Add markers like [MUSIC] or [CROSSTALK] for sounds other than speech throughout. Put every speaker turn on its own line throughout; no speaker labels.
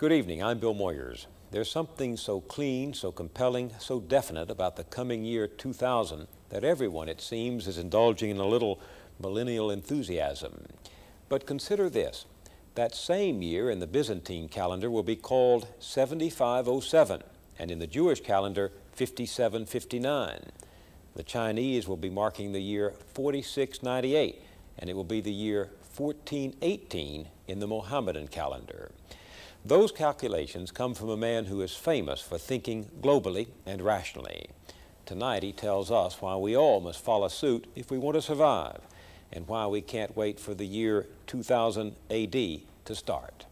Good evening, I'm Bill Moyers. There's something so clean, so compelling, so definite about the coming year 2000 that everyone, it seems, is indulging in a little millennial enthusiasm. But consider this that same year in the Byzantine calendar will be called 7507, and in the Jewish calendar, 5759. The Chinese will be marking the year 4698, and it will be the year 1418 in the Mohammedan calendar. Those calculations come from a man who is famous for thinking globally and rationally. Tonight he tells us why we all must follow suit if we want to survive, and why we can't wait for the year 2000 AD to start.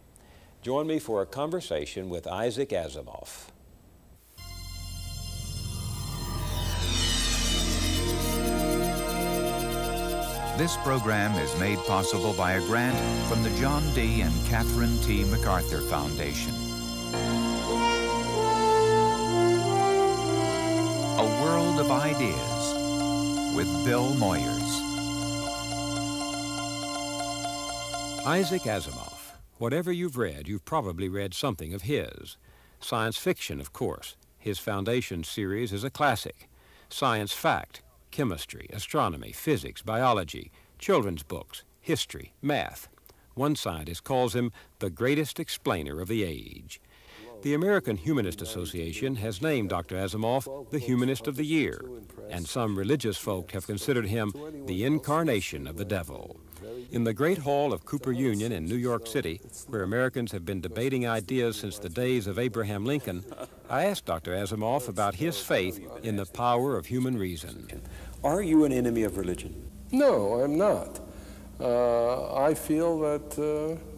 Join me for a conversation with Isaac Asimov.
This program is made possible by a grant from the John D. and Catherine T. MacArthur Foundation. A World of Ideas with Bill Moyers.
Isaac Asimov. Whatever you've read, you've probably read something of his. Science fiction, of course. His Foundation series is a classic. Science fact, chemistry, astronomy, physics, biology, children's books, history, math. One scientist calls him the greatest explainer of the age. The American Humanist Association has named Dr. Asimov the Humanist of the Year, and some religious folk have considered him the incarnation of the devil. In the Great Hall of Cooper Union in New York City, where Americans have been debating ideas since the days of Abraham Lincoln, I asked Dr. Asimov about his faith in the power of human reason. Are you an enemy of religion?
No, I'm not. Uh, I feel that,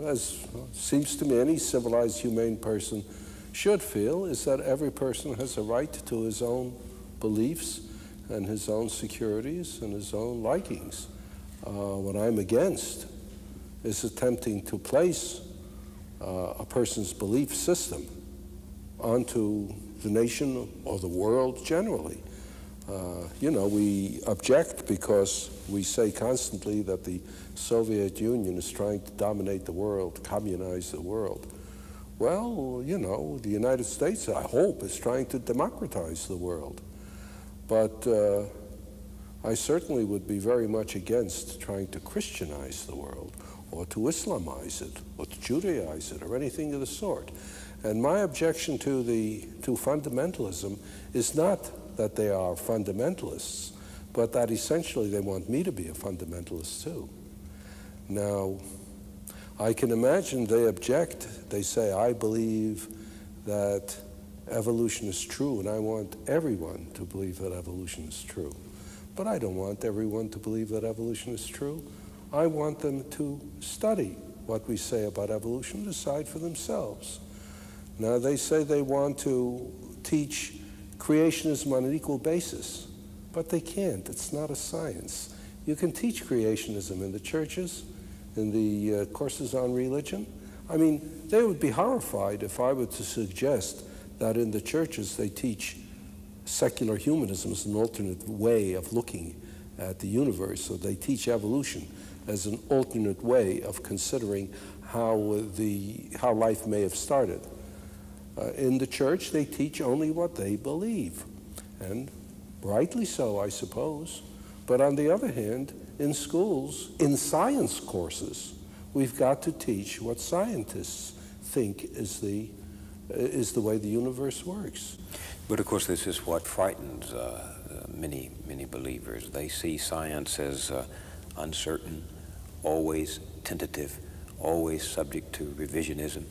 uh, as seems to me any civilized, humane person should feel, is that every person has a right to his own beliefs and his own securities and his own likings. Uh, what I'm against is attempting to place uh, a person's belief system onto the nation or the world generally. Uh, you know, we object because we say constantly that the Soviet Union is trying to dominate the world, communize the world. Well, you know, the United States, I hope, is trying to democratize the world. But uh, I certainly would be very much against trying to Christianize the world or to Islamize it or to Judaize it or anything of the sort. And my objection to, the, to fundamentalism is not that they are fundamentalists, but that essentially they want me to be a fundamentalist too. Now, I can imagine they object. They say, I believe that evolution is true, and I want everyone to believe that evolution is true. But I don't want everyone to believe that evolution is true. I want them to study what we say about evolution, decide for themselves. Now, they say they want to teach creationism on an equal basis, but they can't. It's not a science. You can teach creationism in the churches, in the uh, courses on religion. I mean, they would be horrified if I were to suggest that in the churches they teach secular humanism as an alternate way of looking at the universe. So they teach evolution as an alternate way of considering how, the, how life may have started. Uh, in the church, they teach only what they believe, and rightly so, I suppose. But on the other hand, in schools, in science courses, we've got to teach what scientists think is the, is the way the universe works.
But of course, this is what frightens uh, many, many believers. They see science as uh, uncertain, always tentative, always subject to revisionism.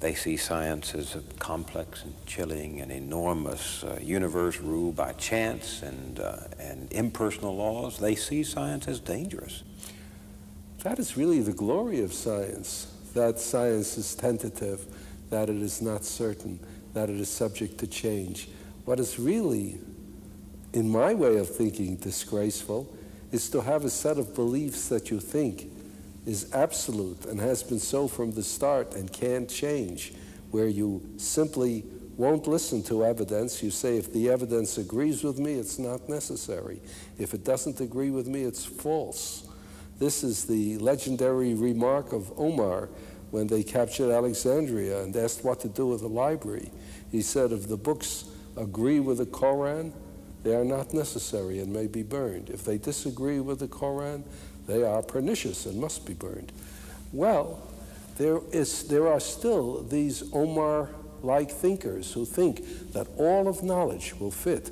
They see science as a complex and chilling and enormous uh, universe ruled by chance and, uh, and impersonal laws. They see science as dangerous.
That is really the glory of science, that science is tentative, that it is not certain, that it is subject to change. What is really, in my way of thinking, disgraceful is to have a set of beliefs that you think is absolute and has been so from the start and can't change, where you simply won't listen to evidence. You say, if the evidence agrees with me, it's not necessary. If it doesn't agree with me, it's false. This is the legendary remark of Omar when they captured Alexandria and asked what to do with the library. He said, if the books agree with the Koran, they are not necessary and may be burned. If they disagree with the Koran, they are pernicious and must be burned. Well, there, is, there are still these Omar like thinkers who think that all of knowledge will fit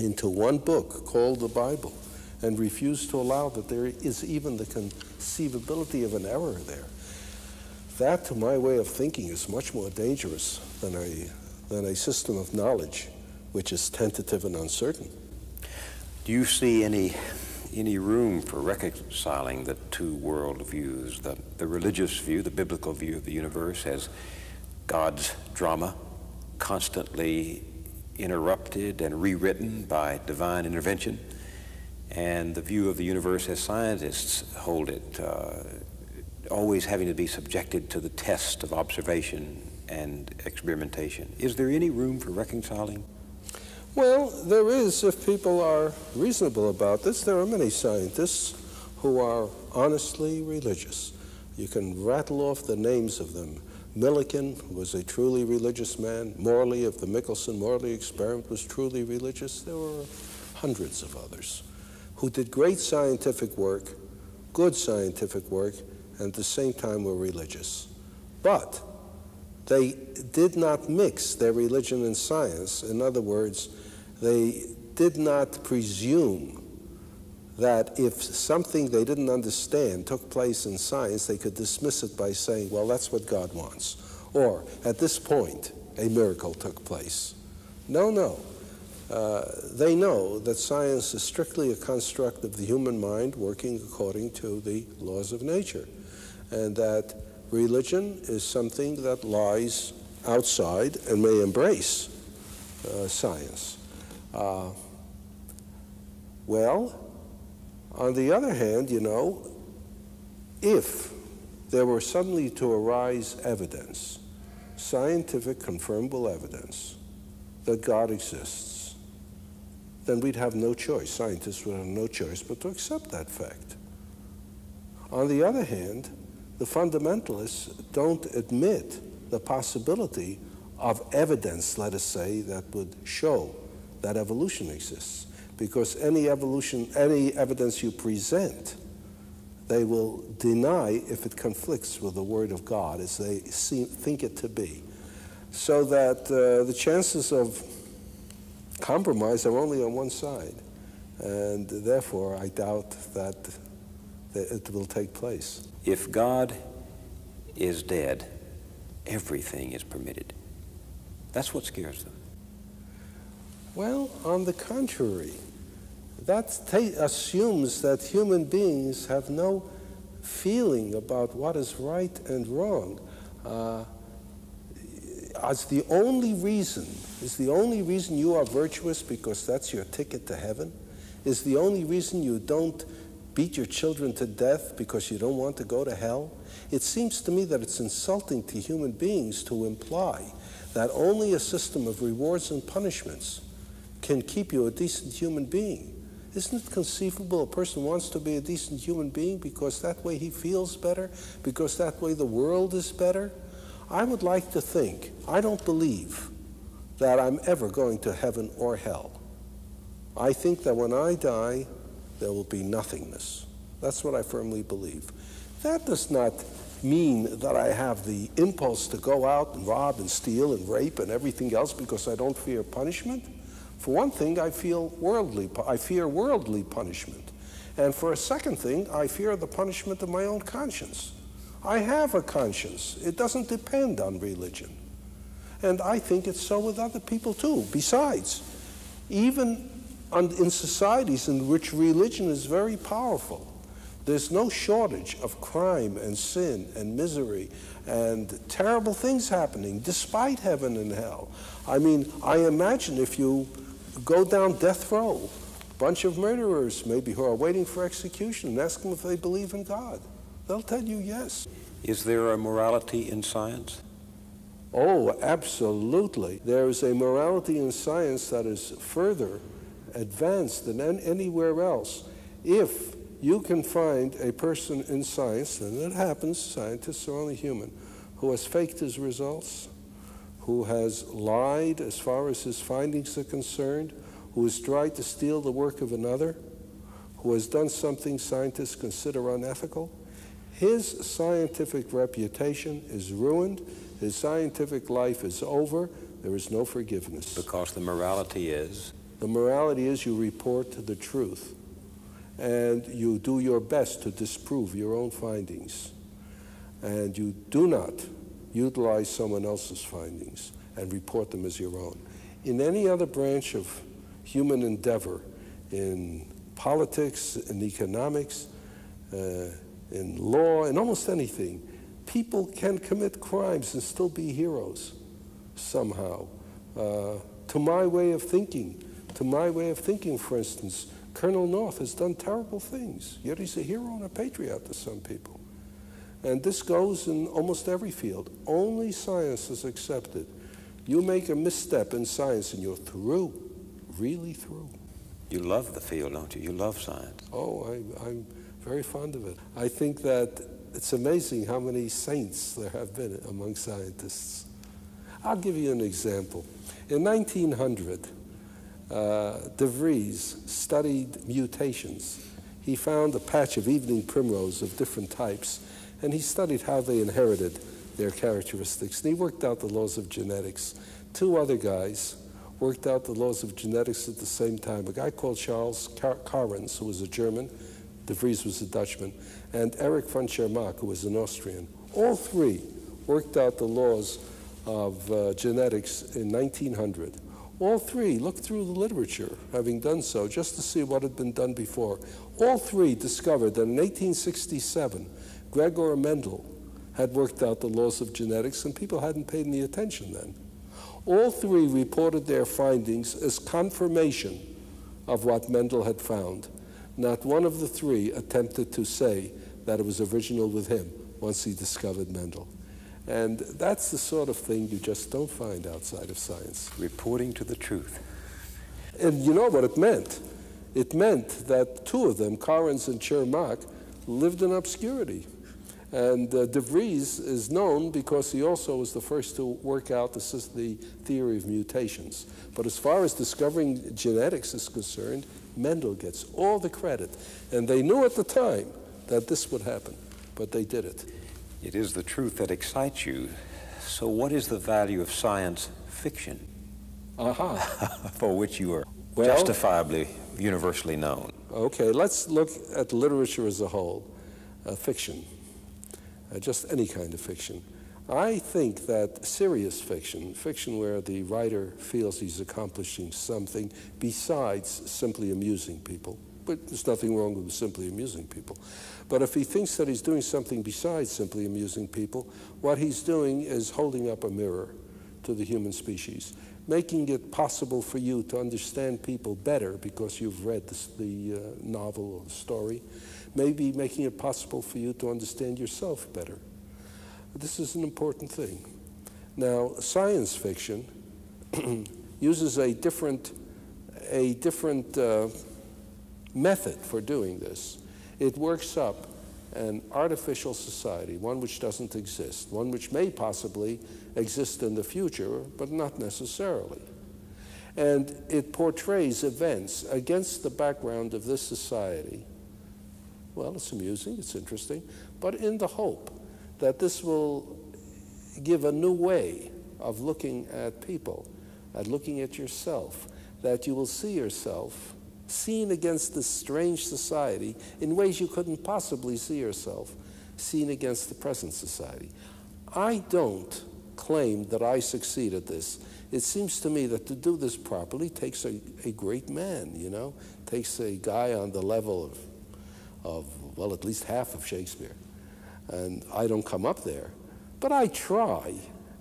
into one book called the Bible and refuse to allow that there is even the conceivability of an error there. That, to my way of thinking, is much more dangerous than a, than a system of knowledge which is tentative and uncertain.
Do you see any, any room for reconciling the two world views, the, the religious view, the biblical view of the universe as God's drama, constantly interrupted and rewritten by divine intervention, and the view of the universe as scientists hold it, uh, always having to be subjected to the test of observation and experimentation. Is there any room for reconciling?
Well, there is if people are reasonable about this. There are many scientists who are honestly religious. You can rattle off the names of them. Millikan was a truly religious man. Morley of the Michelson-Morley experiment was truly religious. There were hundreds of others who did great scientific work, good scientific work, and at the same time were religious. But they did not mix their religion and science. In other words, they did not presume that if something they didn't understand took place in science, they could dismiss it by saying, well, that's what God wants. Or, at this point, a miracle took place. No, no. Uh, they know that science is strictly a construct of the human mind working according to the laws of nature, and that religion is something that lies outside and may embrace uh, science. Uh, well, on the other hand, you know, if there were suddenly to arise evidence, scientific confirmable evidence, that God exists, then we'd have no choice. Scientists would have no choice but to accept that fact. On the other hand, the fundamentalists don't admit the possibility of evidence, let us say, that would show that evolution exists because any evolution, any evidence you present, they will deny if it conflicts with the Word of God as they see, think it to be. So that uh, the chances of compromise are only on one side. And therefore, I doubt that it will take place.
If God is dead, everything is permitted. That's what scares them.
Well, on the contrary, that assumes that human beings have no feeling about what is right and wrong. Uh, as the only reason, is the only reason you are virtuous because that's your ticket to heaven? Is the only reason you don't beat your children to death because you don't want to go to hell? It seems to me that it's insulting to human beings to imply that only a system of rewards and punishments can keep you a decent human being. Isn't it conceivable a person wants to be a decent human being because that way he feels better, because that way the world is better? I would like to think, I don't believe that I'm ever going to heaven or hell. I think that when I die, there will be nothingness. That's what I firmly believe. That does not mean that I have the impulse to go out and rob and steal and rape and everything else because I don't fear punishment. For one thing, I feel worldly, I fear worldly punishment. And for a second thing, I fear the punishment of my own conscience. I have a conscience. It doesn't depend on religion. And I think it's so with other people too. Besides, even in societies in which religion is very powerful, there's no shortage of crime and sin and misery and terrible things happening despite heaven and hell. I mean, I imagine if you go down death row. A bunch of murderers, maybe, who are waiting for execution, and ask them if they believe in God. They'll tell you yes.
Is there a morality in science?
Oh, absolutely. There is a morality in science that is further advanced than anywhere else. If you can find a person in science, and it happens, scientists are only human, who has faked his results, who has lied as far as his findings are concerned, who has tried to steal the work of another, who has done something scientists consider unethical. His scientific reputation is ruined. His scientific life is over. There is no forgiveness.
Because the morality is?
The morality is you report the truth and you do your best to disprove your own findings. And you do not utilize someone else's findings and report them as your own. In any other branch of human endeavor, in politics, in economics, uh, in law, in almost anything, people can commit crimes and still be heroes somehow. Uh, to my way of thinking, to my way of thinking, for instance, Colonel North has done terrible things, yet he's a hero and a patriot to some people. And this goes in almost every field. Only science is accepted. You make a misstep in science and you're through, really through.
You love the field, don't you? You love science.
Oh, I, I'm very fond of it. I think that it's amazing how many saints there have been among scientists. I'll give you an example. In 1900, uh, De Vries studied mutations. He found a patch of evening primrose of different types, and he studied how they inherited their characteristics. And he worked out the laws of genetics. Two other guys worked out the laws of genetics at the same time. A guy called Charles Car- who was a German, De Vries was a Dutchman, and Erich von Tschermak, who was an Austrian. All three worked out the laws of uh, genetics in 1900. All three looked through the literature, having done so, just to see what had been done before. All three discovered that in 1867, Gregor Mendel had worked out the laws of genetics, and people hadn't paid any attention then. All three reported their findings as confirmation of what Mendel had found. Not one of the three attempted to say that it was original with him once he discovered Mendel. And that's the sort of thing you just don't find outside of science.
Reporting to the truth.
And you know what it meant? It meant that two of them, Correns and Tschermak, lived in obscurity. And uh, De Vries is known because he also was the first to work out the, the theory of mutations. But as far as discovering genetics is concerned, Mendel gets all the credit. And they knew at the time that this would happen, but they did it.
It is the truth that excites you. So, what is the value of science fiction?
Aha. [LAUGHS]
for which you are
Well-
justifiably universally known.
Okay, let's look at literature as a whole. Uh, fiction, uh, just any kind of fiction. I think that serious fiction, fiction where the writer feels he's accomplishing something besides simply amusing people, but there's nothing wrong with simply amusing people. But if he thinks that he's doing something besides simply amusing people, what he's doing is holding up a mirror to the human species, making it possible for you to understand people better because you've read this, the uh, novel or the story, maybe making it possible for you to understand yourself better. This is an important thing. Now, science fiction [CLEARS THROAT] uses a different, a different uh, method for doing this. It works up an artificial society, one which doesn't exist, one which may possibly exist in the future, but not necessarily. And it portrays events against the background of this society. Well, it's amusing, it's interesting, but in the hope that this will give a new way of looking at people, at looking at yourself, that you will see yourself seen against this strange society in ways you couldn't possibly see yourself seen against the present society. I don't claim that I succeed at this. It seems to me that to do this properly takes a, a great man, you know, takes a guy on the level of, of, well, at least half of Shakespeare. And I don't come up there. But I try.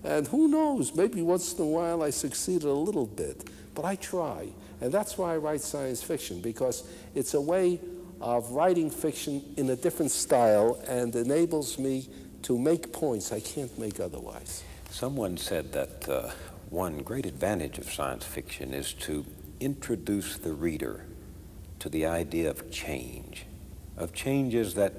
And who knows, maybe once in a while I succeed a little bit. But I try. And that's why I write science fiction, because it's a way of writing fiction in a different style and enables me to make points I can't make otherwise.
Someone said that uh, one great advantage of science fiction is to introduce the reader to the idea of change. of changes that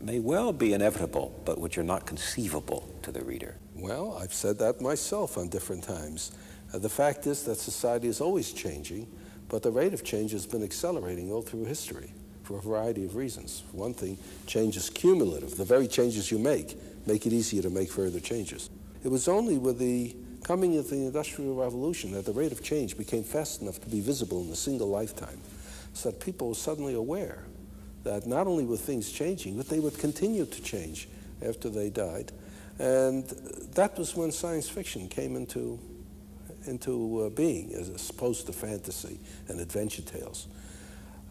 may well be inevitable, but which are not conceivable to the reader?
Well, I've said that myself on different times. Uh, the fact is that society is always changing, but the rate of change has been accelerating all through history for a variety of reasons. One thing, change is cumulative. The very changes you make make it easier to make further changes. It was only with the coming of the Industrial Revolution that the rate of change became fast enough to be visible in a single lifetime, so that people were suddenly aware that not only were things changing, but they would continue to change after they died. And that was when science fiction came into, into uh, being, as opposed to fantasy and adventure tales.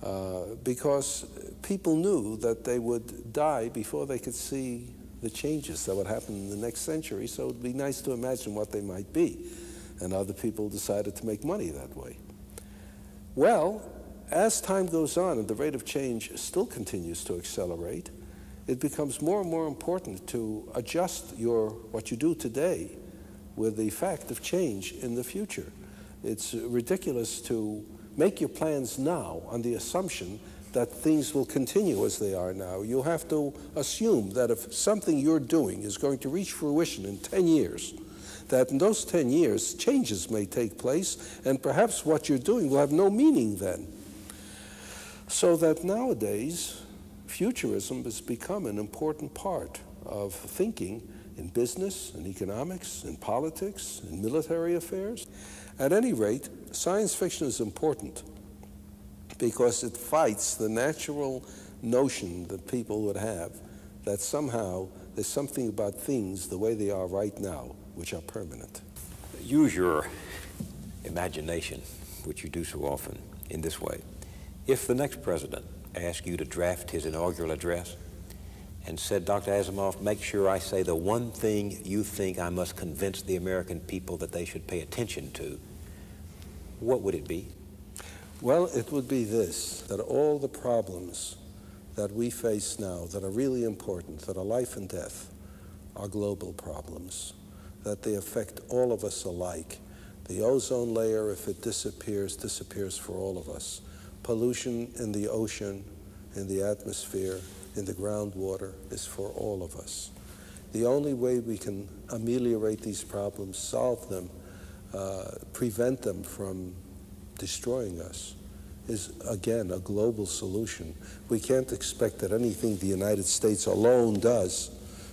Uh, because people knew that they would die before they could see the changes that would happen in the next century, so it would be nice to imagine what they might be. And other people decided to make money that way. Well, as time goes on and the rate of change still continues to accelerate, it becomes more and more important to adjust your what you do today with the fact of change in the future. It's ridiculous to make your plans now on the assumption that things will continue as they are now. You have to assume that if something you're doing is going to reach fruition in 10 years, that in those 10 years, changes may take place, and perhaps what you're doing will have no meaning then. So that nowadays, futurism has become an important part of thinking in business, in economics, in politics, in military affairs. At any rate, science fiction is important because it fights the natural notion that people would have that somehow there's something about things the way they are right now which are permanent.
Use your imagination, which you do so often, in this way. If the next president asked you to draft his inaugural address and said, Dr. Asimov, make sure I say the one thing you think I must convince the American people that they should pay attention to, what would it be?
Well, it would be this that all the problems that we face now that are really important, that are life and death, are global problems, that they affect all of us alike. The ozone layer, if it disappears, disappears for all of us pollution in the ocean, in the atmosphere, in the groundwater is for all of us. The only way we can ameliorate these problems, solve them, uh, prevent them from destroying us, is again a global solution. We can't expect that anything the United States alone does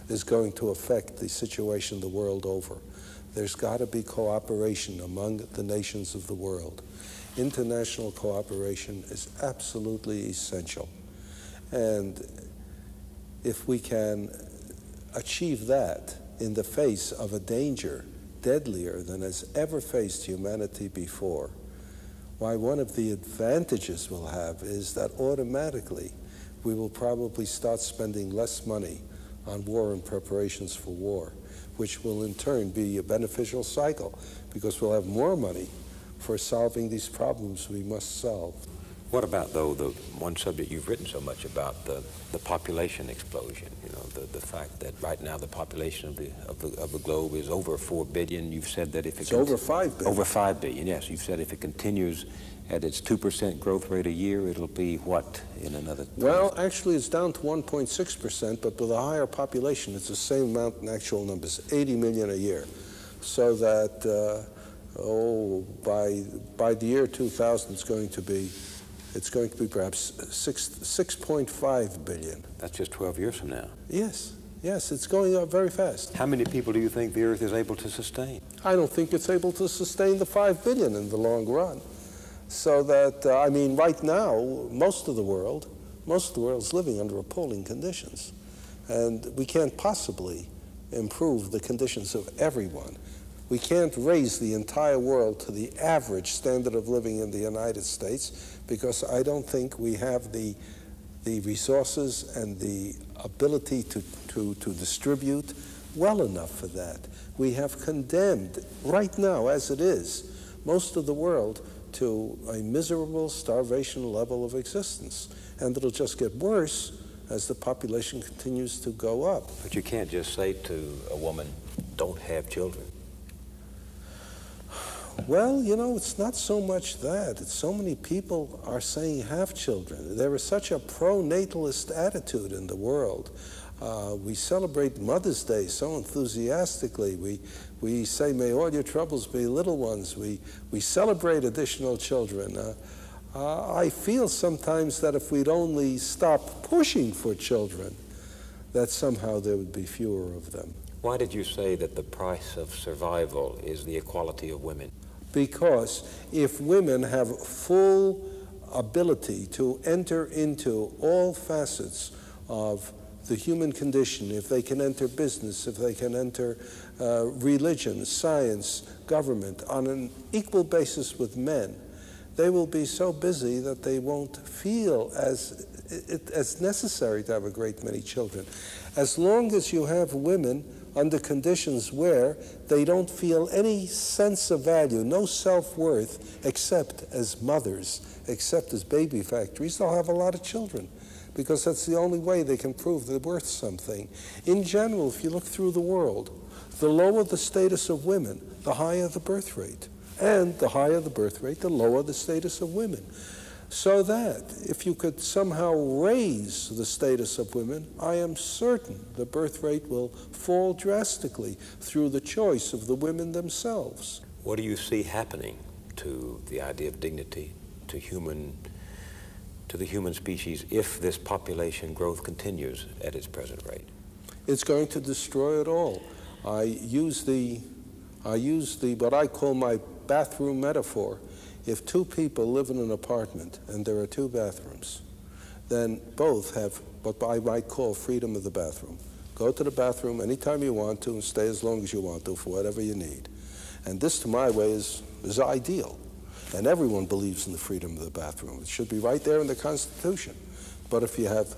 is going to affect the situation the world over. There's got to be cooperation among the nations of the world international cooperation is absolutely essential. And if we can achieve that in the face of a danger deadlier than has ever faced humanity before, why one of the advantages we'll have is that automatically we will probably start spending less money on war and preparations for war, which will in turn be a beneficial cycle because we'll have more money for solving these problems we must solve.
What about, though, the one subject you've written so much about, the, the population explosion? You know, the, the fact that right now the population of the, of the, of the globe is over 4 billion. You've said that if it...
It's over 5 billion.
Over 5 billion, yes. You've said if it continues at its 2% growth rate a year, it'll be what in another...
Well, actually, it's down to 1.6%, but with a higher population, it's the same amount in actual numbers, 80 million a year. So that... Uh, oh, by, by the year 2000, it's going to be, it's going to be perhaps 6, 6.5 billion.
That's just 12 years from now.
Yes, yes, it's going up very fast.
How many people do you think the Earth is able to sustain?
I don't think it's able to sustain the 5 billion in the long run. So that, uh, I mean, right now, most of the world, most of the world is living under appalling conditions. And we can't possibly improve the conditions of everyone. We can't raise the entire world to the average standard of living in the United States because I don't think we have the, the resources and the ability to, to, to distribute well enough for that. We have condemned, right now as it is, most of the world to a miserable starvation level of existence. And it'll just get worse as the population continues to go up.
But you can't just say to a woman, don't have children.
Well, you know, it's not so much that. It's so many people are saying have children. There is such a pro-natalist attitude in the world. Uh, we celebrate Mother's Day so enthusiastically. We, we say, may all your troubles be little ones. We, we celebrate additional children. Uh, uh, I feel sometimes that if we'd only stop pushing for children, that somehow there would be fewer of them.
Why did you say that the price of survival is the equality of women?
Because if women have full ability to enter into all facets of the human condition, if they can enter business, if they can enter uh, religion, science, government on an equal basis with men, they will be so busy that they won't feel as, as necessary to have a great many children. As long as you have women under conditions where they don't feel any sense of value, no self worth, except as mothers, except as baby factories, they'll have a lot of children because that's the only way they can prove they're worth something. In general, if you look through the world, the lower the status of women, the higher the birth rate. And the higher the birth rate, the lower the status of women. So that if you could somehow raise the status of women, I am certain the birth rate will fall drastically through the choice of the women themselves.
What do you see happening to the idea of dignity, to human to the human species if this population growth continues at its present rate?
It's going to destroy it all. I use the, I use the what I call my bathroom metaphor. If two people live in an apartment and there are two bathrooms, then both have what I might call freedom of the bathroom. Go to the bathroom anytime you want to and stay as long as you want to for whatever you need. And this, to my way, is, is ideal. And everyone believes in the freedom of the bathroom. It should be right there in the Constitution. But if you have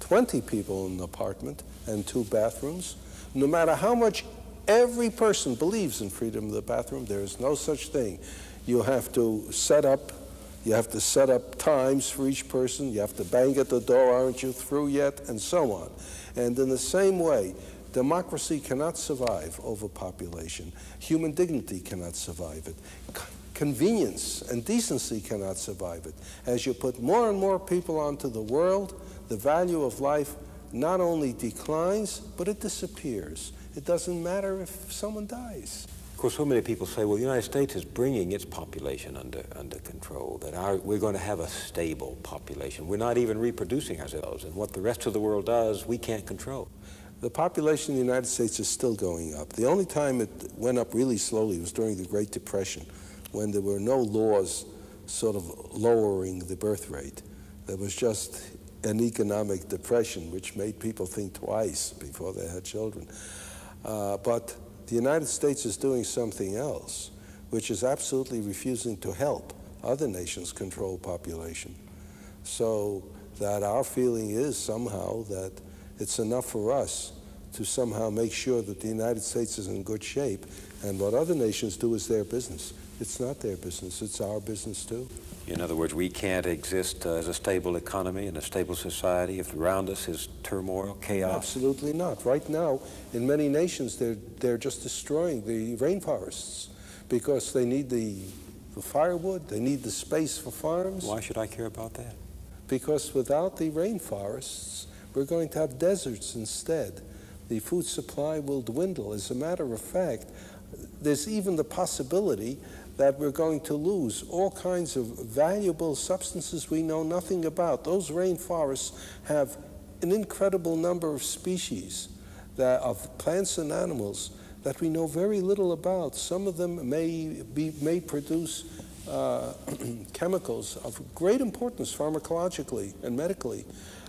20 people in an apartment and two bathrooms, no matter how much every person believes in freedom of the bathroom, there is no such thing. You have to set up you have to set up times for each person. You have to bang at the door, aren't you through yet? And so on. And in the same way, democracy cannot survive overpopulation. Human dignity cannot survive it convenience and decency cannot survive it. As you put more and more people onto the world, the value of life not only declines, but it disappears. It doesn't matter if someone dies.
Of course, so many people say, well, the United States is bringing its population under, under control, that our, we're going to have a stable population. We're not even reproducing ourselves, and what the rest of the world does, we can't control.
The population in the United States is still going up. The only time it went up really slowly was during the Great Depression when there were no laws sort of lowering the birth rate. There was just an economic depression which made people think twice before they had children. Uh, but the United States is doing something else, which is absolutely refusing to help other nations control population. So that our feeling is somehow that it's enough for us to somehow make sure that the United States is in good shape, and what other nations do is their business. It's not their business, it's our business too.
In other words, we can't exist uh, as a stable economy and a stable society if around us is turmoil, chaos?
Absolutely not. Right now, in many nations, they're, they're just destroying the rainforests because they need the, the firewood, they need the space for farms.
Why should I care about that?
Because without the rainforests, we're going to have deserts instead. The food supply will dwindle. As a matter of fact, there's even the possibility that we're going to lose all kinds of valuable substances we know nothing about. Those rainforests have an incredible number of species that, of plants and animals that we know very little about. Some of them may, be, may produce uh, [CLEARS THROAT] chemicals of great importance pharmacologically and medically.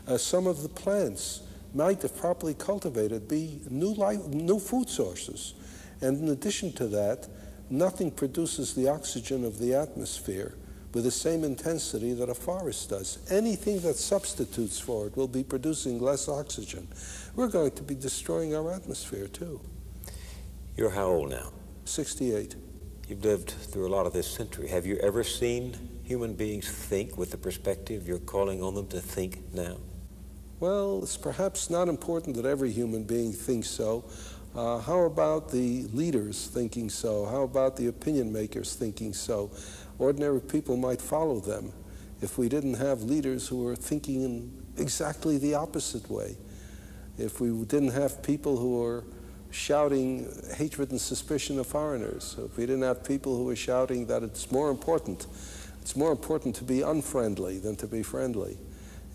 Uh, some of the plants might, if properly cultivated, be new, life, new food sources. And in addition to that, nothing produces the oxygen of the atmosphere with the same intensity that a forest does. Anything that substitutes for it will be producing less oxygen. We're going to be destroying our atmosphere too.
You're how old now?
68.
You've lived through a lot of this century. Have you ever seen human beings think with the perspective you're calling on them to think now?
Well, it's perhaps not important that every human being thinks so. Uh, how about the leaders thinking so? How about the opinion makers thinking so? Ordinary people might follow them if we didn't have leaders who were thinking in exactly the opposite way. If we didn't have people who were shouting hatred and suspicion of foreigners, if we didn't have people who were shouting that it's more important, it's more important to be unfriendly than to be friendly,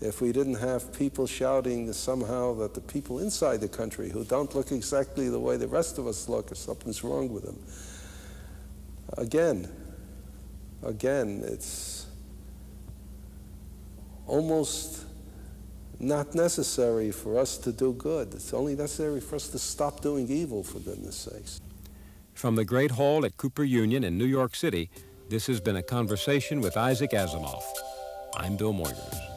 if we didn't have people shouting somehow that the people inside the country who don't look exactly the way the rest of us look, or something's wrong with them. Again, again, it's almost not necessary for us to do good. It's only necessary for us to stop doing evil, for goodness sakes.
From the Great Hall at Cooper Union in New York City, this has been a conversation with Isaac Asimov. I'm Bill Moyers.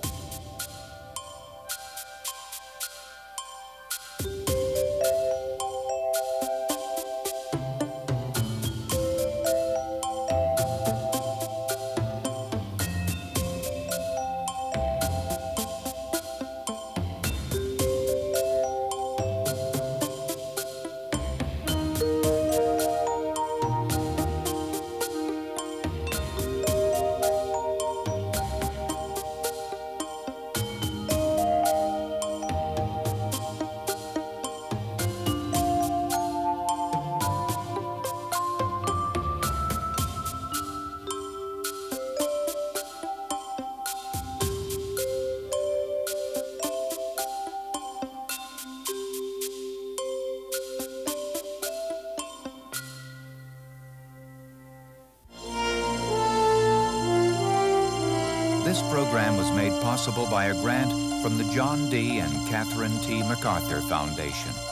Possible by a grant from the John D. and Catherine T. MacArthur Foundation.